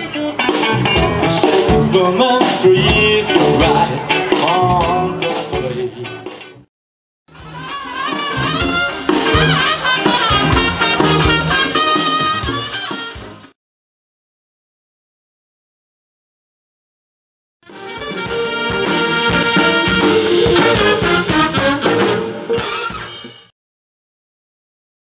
Save a month for you to ride.